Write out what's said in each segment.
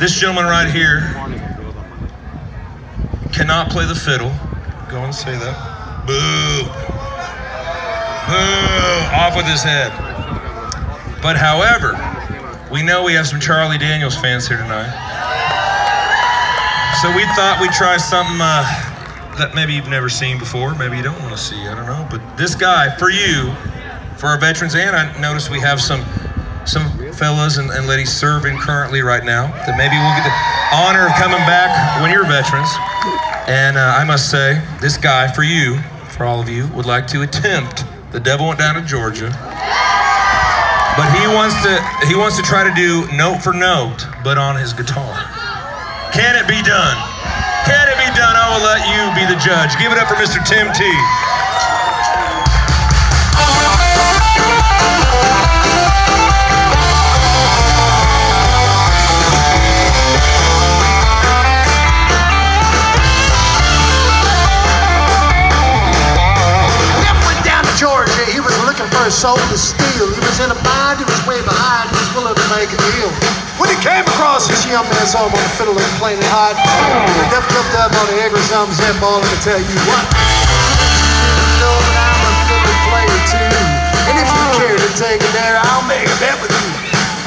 This gentleman right here cannot play the fiddle. Go and say that. Boo. Boo. Off with his head. But however, we know we have some Charlie Daniels fans here tonight. So we thought we'd try something uh, that maybe you've never seen before. Maybe you don't want to see. I don't know. But this guy, for you, for our veterans, and I notice we have some some fellas and, and ladies serving currently right now that maybe we'll get the honor of coming back when you're veterans. And uh, I must say, this guy, for you, for all of you, would like to attempt The Devil Went Down to Georgia. But he wants to he wants to try to do note for note, but on his guitar. Can it be done? Can it be done? I will let you be the judge. Give it up for Mr. Tim T. he a soul to steal. He was in a bind, he was way behind, he was willing to make a deal. When he came across this young man's arm on the fiddle and playing it hot, the devil jumped up on the egg thumbs and ball and tell you what. You know that I'm a fiddle player too. And if you care to take it there, I'll make a bet with you.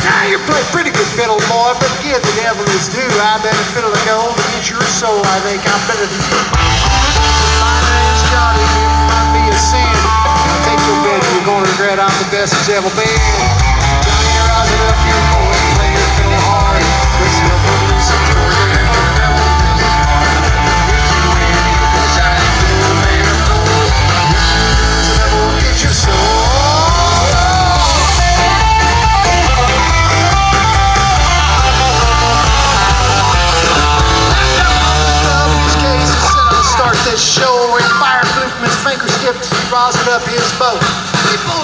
Now you play pretty good fiddle, boy, but give the devil his due. I bet a fiddle of gold to get your soul. I think I'm better than you. Regret I'm the best there's ever been. And I'll start this show from his fingertips. He rosin up his bow. He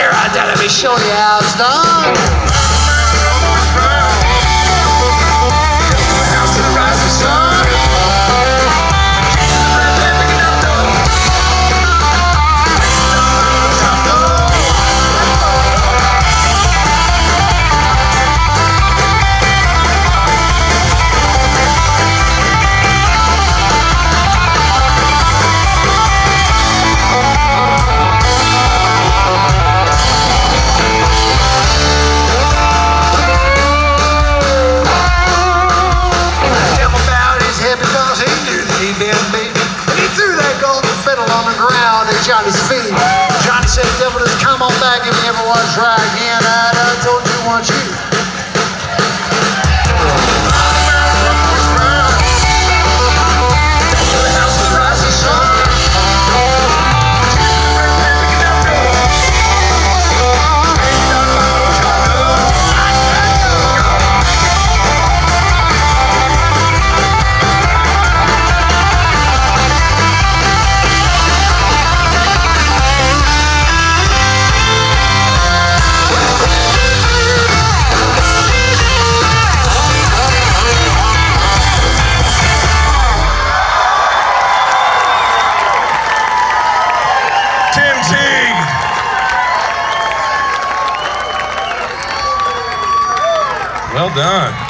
in that chair right there? Let me show you how it's done. Back if you try again. I told you once you. Well done.